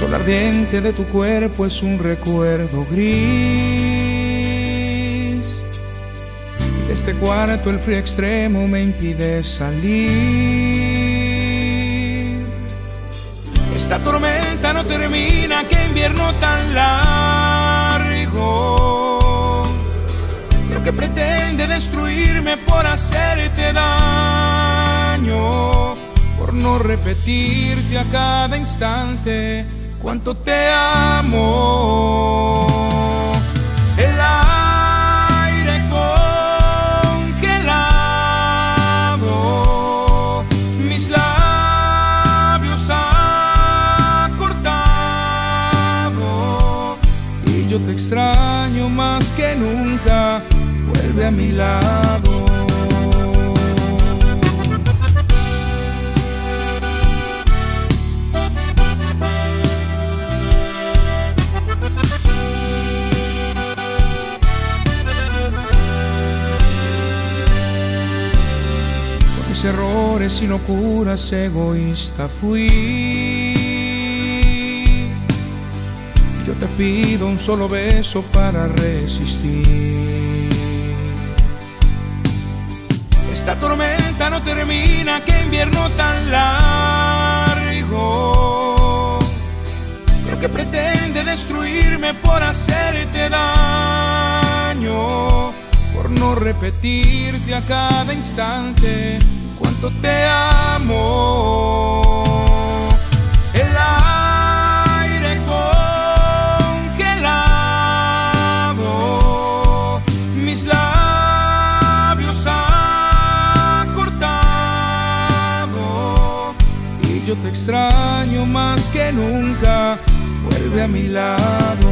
sol ardiente de tu cuerpo es un recuerdo gris. Y de este cuarto el frío extremo me impide salir. Esta tormenta no termina, qué invierno tan largo. Lo que pretende destruirme por hacerte daño, por no repetirte a cada instante cuánto te amo. El aire congelado, mis labios ha cortado y yo te extraño más que nunca. Vuelve a mi lado. Errores y locuras egoísta fui. Yo te pido un solo beso para resistir. Esta tormenta no termina, qué invierno tan largo. Lo que pretende destruirme por hacerte daño, por no repetirte a cada instante cuánto te amo. El aire congelado, mis labios ha cortado y yo te extraño más que nunca. Vuelve a mi lado.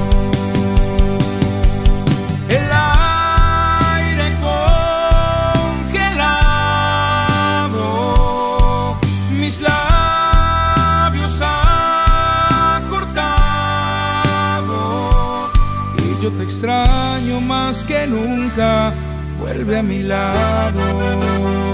Te extraño más que nunca. Vuelve a mi lado.